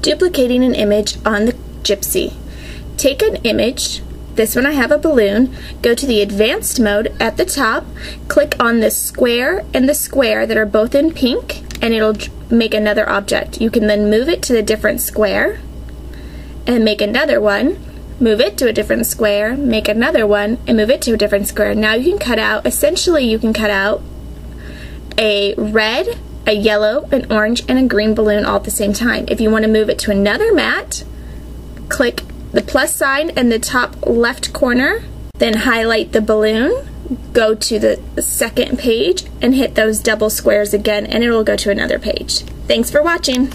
duplicating an image on the Gypsy. Take an image, this one I have a balloon, go to the advanced mode at the top, click on the square and the square that are both in pink, and it'll make another object. You can then move it to the different square and make another one, move it to a different square, make another one, and move it to a different square. Now you can cut out, essentially you can cut out a red, a yellow, an orange, and a green balloon all at the same time. If you want to move it to another mat, click the plus sign in the top left corner, then highlight the balloon, go to the second page, and hit those double squares again, and it will go to another page. Thanks for watching.